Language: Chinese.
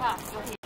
啊，有。